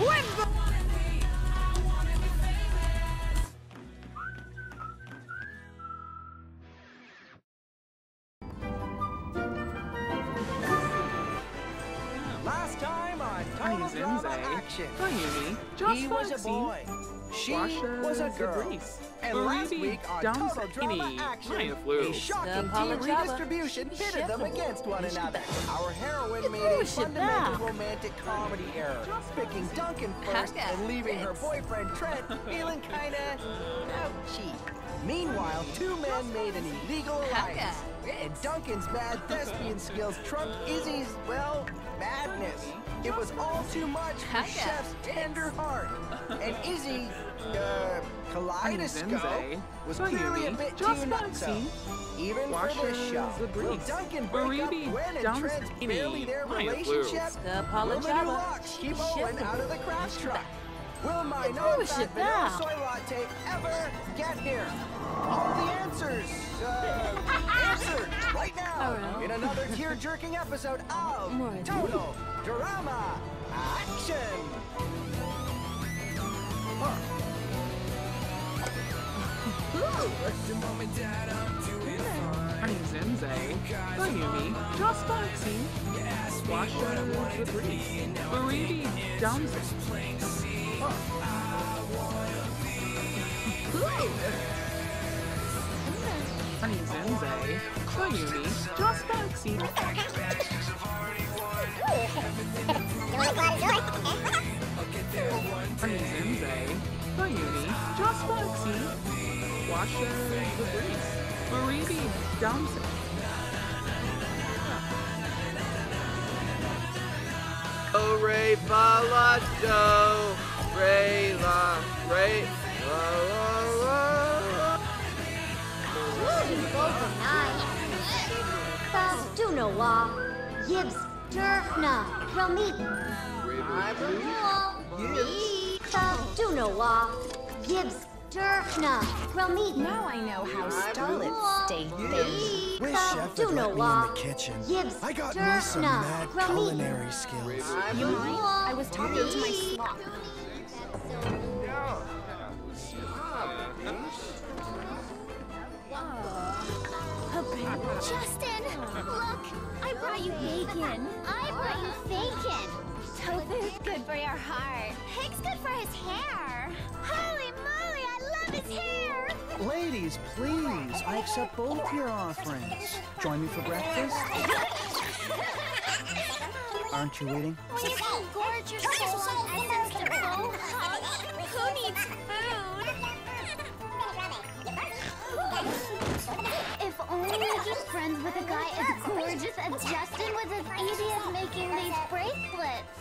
Last time on Total Drama Action. Hi, Yumi. Just He was a boy. She Washer was a girl. Fabrice. And last week on Dom Total Drama Sakini. Action, a shocking The team Palajava. redistribution pitted them against one another. Our heroine made a fundamental Shabbat. romantic comedy error, picking Duncan first and leaving her boyfriend Trent feeling kinda ouchy. Meanwhile, two men made an illegal Haka. alliance. And Duncan's mad thespian skills trumped Izzy's, well, madness. It was all too much for Chef's tender heart. And Izzy, uh, Kaleidoscope, was clearly a bit too nutso. Foxy. Even for Washer this show, will Duncan break up Gwen and Dom Trent's Sakini. barely their Hi, relationship? The Will the new Palajava. locks keep Owen out of the craft truck? Will my Ooh, non-fat vanilla Shabbat. soy latte ever get here? All the answers, uh, answered now Alright. In another tear-jerking episode of More Total Drama Action. Honey Zenze. Hi, Yumi. Just Foxy. Washer Fabrice. Baby Dom Honey Zenze. Hi, Yumi. Just Foxy. Honey Zenze. Hi, Yumi. Just Foxy. Washer Fabrice. Baby Dom Oh, Ray Balacho, Ray Dunowa. Yibs. Durfna. Ramit. Dunowa. Yibs. Durfna. Ramit. Now I know how Starlet state things. Wish Chef would let me in the kitchen. Yibs. I got me some Durfna. mad Ramit. culinary skills. You mind? I was talking to my slop. Justin, look! I brought you bacon. I brought you bacon. Tofu's good for your heart. Pig's good for his hair. Holy moly, I love his hair! Ladies, please, I accept both your offerings. Join me for breakfast? Aren't you waiting? When you can gorge your soul on essence to bone who needs food? Only I was friends with a guy as gorgeous as Justin was as easy as making these bracelets.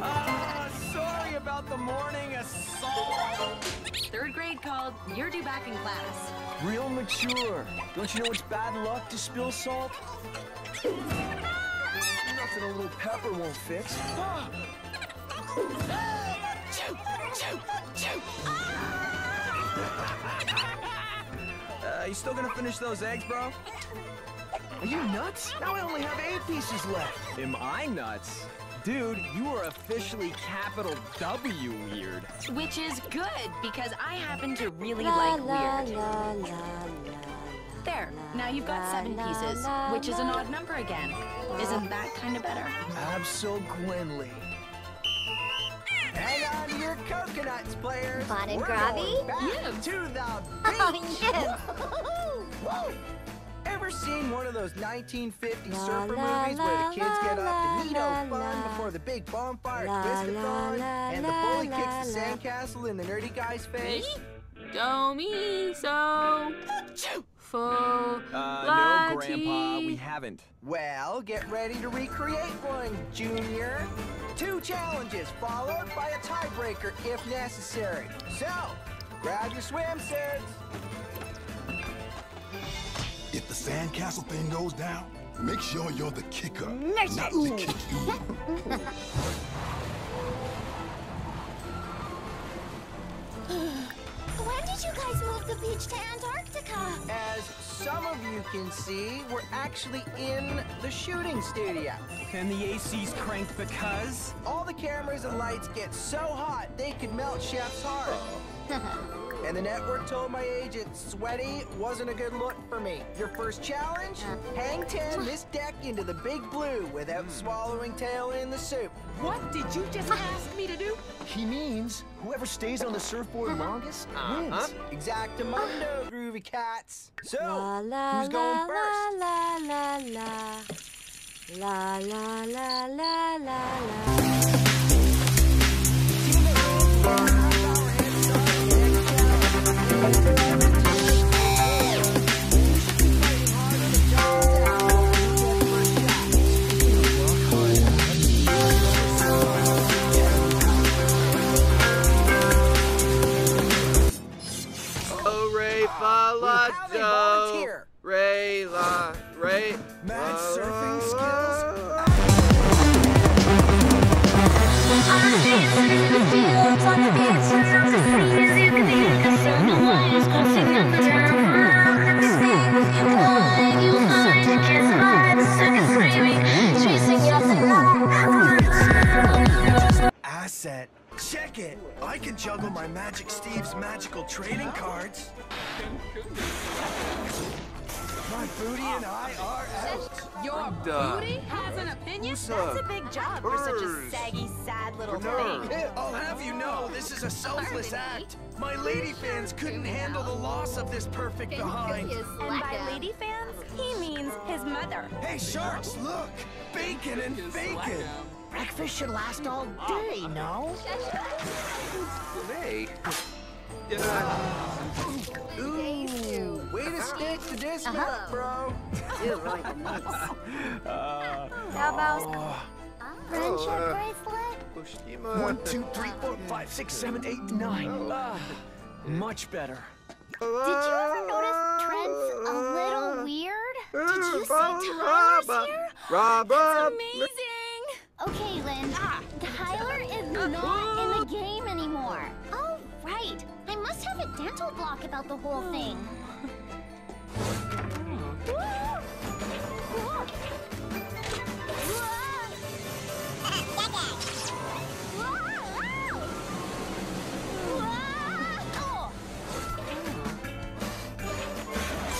Uh, sorry about the morning assault. Third grade called. You're due back in class. Real mature. Don't you know it's bad luck to spill salt? Nothing a little pepper won't fix. Uh, you still gonna finish those eggs, bro? Are you nuts? Now I only have eight pieces left. Am I nuts? Dude, you are officially capital W weird. Which is good, because I happen to really La, like la, weird. la, la, la. There, now you've got La, seven la, pieces, la, which is an odd number again. Isn't that kind of better? Absolutely. Coconuts, players. Fun and We're grabby? going back Yeah. to the Oh, beach. yes! Ever seen one of those 1950 La, surfer la, movies where the kids get la, up to neato la, fun la. before the big bonfire La, at Twistathon la, la, and the bully la, kicks the sandcastle in the nerdy guy's face? Go me so. Full. Uh, no Grandpa. We haven't. Well, get ready to recreate one, Junior. Two challenges, followed by a tiebreaker if necessary. So, grab your swimsuits. If the sandcastle thing goes down, make sure you're the kicker, Nice not the kick When did you guys move the beach to Antarctica? As some of you can see, we're actually in the shooting studio. And the AC's cranked because? All the cameras and lights get so hot they could melt Chef's heart. and the network told my agent sweaty wasn't a good look for me. Your first challenge? Hang 10 this deck into the big blue without swallowing tail in the soup. What did you just ask me to do? He means whoever stays on the surfboard mm-hmm. longest uh-huh. wins. Exactamundo, groovy cats. So, La la who's going la first? la la la la la la la la la. Ray. Mad uh, surfing skills. Asset. Check it. I can juggle my Magic Steve's magical trading cards. My booty and I are out. Your uh, booty has an opinion? Uh, That's a big job for such a saggy, sad little thing. I'll have you know, this is a selfless act. My lady fans couldn't handle the loss of this perfect behind. And by lady fans, he means his mother. Hey, sharks, look! Bacon and bacon! Breakfast should last all day, no? Hey. Yeah. Ooh, way to uh-huh. stick to this uh-huh. nut, bro. Uh, How about oh. Friendship oh, uh, bracelet? Pushima. One, two, three, four, five, six, seven, eight, nine. Oh. Ah, much better. Uh, Did you ever notice Trent's a little uh, weird? Did you see Robba, Tyler's here? Robba. Amazing! Okay, Lynn. Ah. Tyler is not must have a dental block about the whole thing.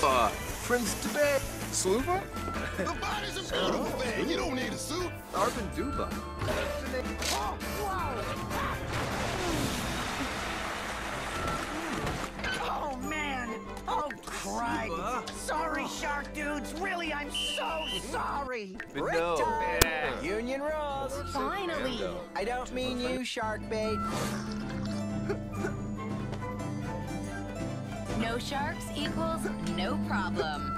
Uh, Prince Tibet. Sluva? The body's a beautiful thing. You don't need a suit. Arvin Duba. Oh, Christ. Sorry, shark dudes. Really, I'm so sorry. But Break no. time. Yeah. Union rules. Finally! I don't mean you, shark bait. No sharks equals no problem.